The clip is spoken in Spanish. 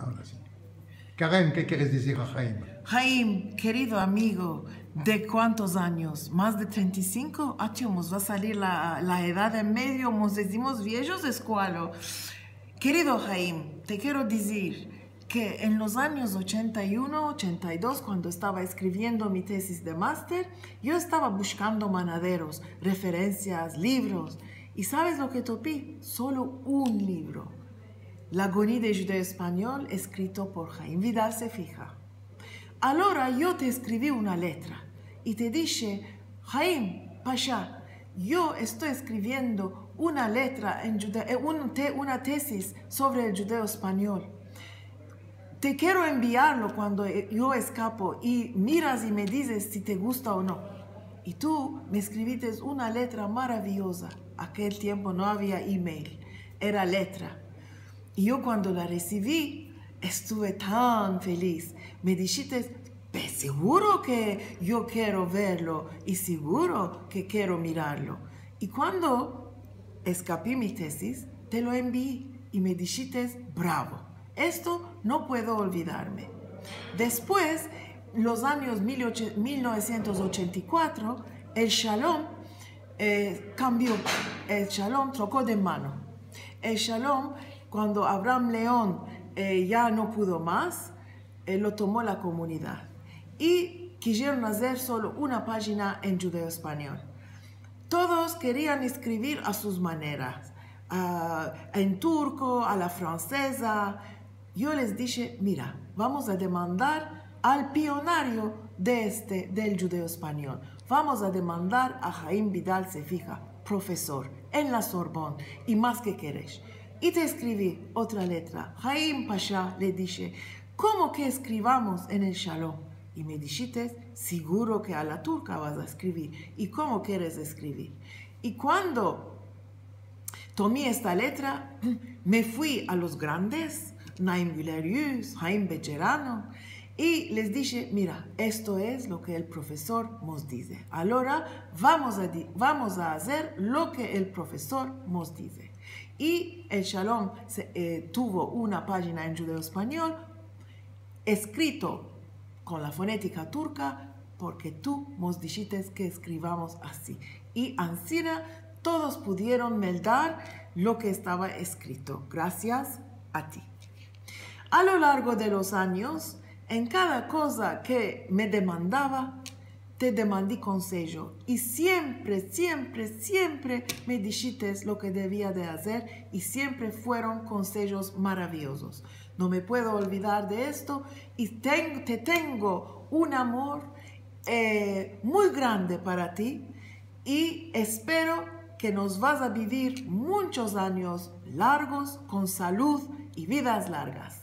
Ahora sí. Karen, ¿qué quieres decir a Jaime? Jaime, querido amigo, ¿de cuántos años? ¿Más de 35? Ah, va a salir la, la edad en medio, nos decimos viejos de escualo. Querido Jaime, te quiero decir que en los años 81, 82, cuando estaba escribiendo mi tesis de máster, yo estaba buscando manaderos, referencias, libros. ¿Y sabes lo que topé? Solo un libro. La agonía de judeo español, escrito por Jaime Vidal se fija. Ahora yo te escribí una letra y te dije, Jaime, Pasha, yo estoy escribiendo una letra, en eh, una tesis sobre el judeo español te quiero enviarlo cuando yo escapo y miras y me dices si te gusta o no. Y tú me escribiste una letra maravillosa. Aquel tiempo no había email, era letra. Y yo cuando la recibí estuve tan feliz. Me dijiste, pues seguro que yo quiero verlo y seguro que quiero mirarlo. Y cuando escapé mi tesis, te lo envié y me dijiste, bravo. Esto no puedo olvidarme. Después, los años 1984, el Shalom eh, cambió, el Shalom trocó de mano. El Shalom, cuando Abraham León eh, ya no pudo más, eh, lo tomó la comunidad y quisieron hacer solo una página en judeo español. Todos querían escribir a sus maneras, en turco, a la francesa, yo les dije, mira, vamos a demandar al pionario de este, del judeo español. Vamos a demandar a Jaime Vidal Cefija, profesor en la Sorbonne, y más que querés. Y te escribí otra letra. Jaime Pasha le dije, ¿cómo que escribamos en el Shalom? Y me dijiste, seguro que a la turca vas a escribir. ¿Y cómo quieres escribir? Y cuando tomé esta letra, me fui a los grandes, Naim Villarius, Jaime Becherano, y les dije, mira, esto es lo que el profesor nos dice. Ahora vamos a, vamos a hacer lo que el profesor nos dice. Y el Shalom eh, tuvo una página en judeo español escrito con la fonética turca porque tú nos dijiste que escribamos así. Y Ancina todos pudieron meldar lo que estaba escrito. Gracias a ti. A lo largo de los años, en cada cosa que me demandaba, te demandé consejo y siempre, siempre, siempre me dijiste lo que debía de hacer y siempre fueron consejos maravillosos. No me puedo olvidar de esto y te tengo un amor eh, muy grande para ti y espero que nos vas a vivir muchos años largos con salud y vidas largas.